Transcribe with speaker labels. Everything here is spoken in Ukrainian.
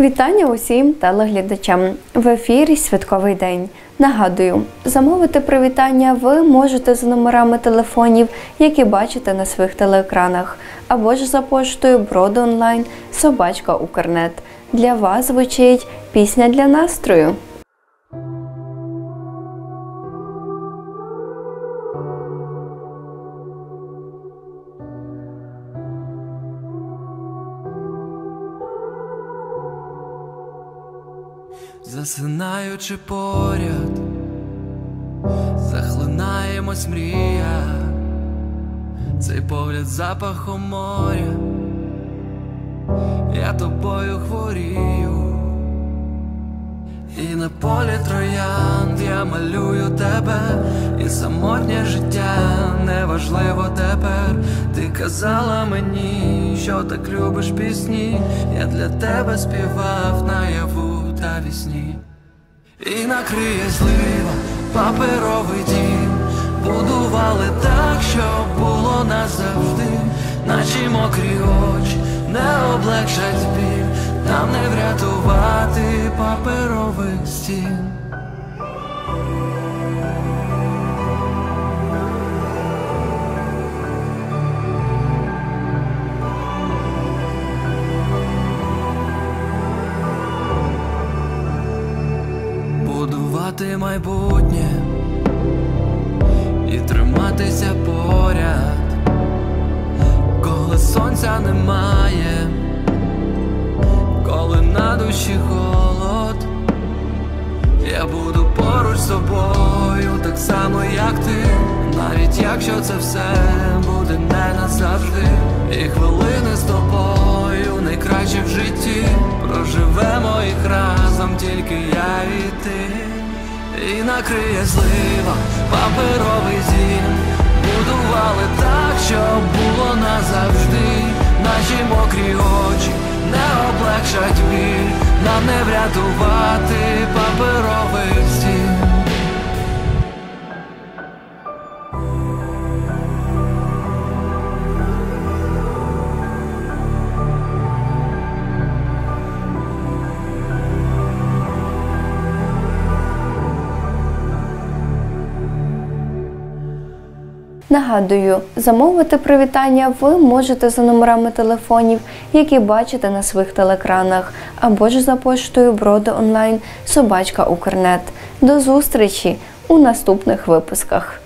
Speaker 1: Вітання усім телеглядачам. В ефірі Святковий день. Нагадую, замовити привітання ви можете за номерами телефонів, які бачите на своїх телеекранах, або ж за поштою Броди онлайн Собачка Укрнет. Для вас звучить пісня для настрою.
Speaker 2: Засинаючи поряд, захлинаємось мрія, цей погляд запахом моря, я тобою хворію, і на полі троянд я малюю тебе, і самотнє життя неважливо тепер. Ти казала мені, що так любиш пісні, я для тебе співав наяву та вісні, і накриє злива паперовий дім, будували так, щоб було назавжди, наші мокрі очі не облегшать біль, нам не врятувати паперових стін. Будувати майбутнє і триматися поряд, коли сонця немає, коли на душі холод, я буду поруч з тобою, так само, як ти, навіть якщо це все буде не назавжди, і хвилини з тобою найкраще в житті, проживемо їх разом, тільки я і ти. І накриє злива, паперовий зім Будували так, щоб було назавжди. Наші мокрі очі не облегшать біль. Нам не врятувати паперових стін
Speaker 1: Нагадую, замовити привітання ви можете за номерами телефонів, які бачите на своїх телекранах, або ж за поштою Броди онлайн Собачка Укрнет. До зустрічі у наступних випусках.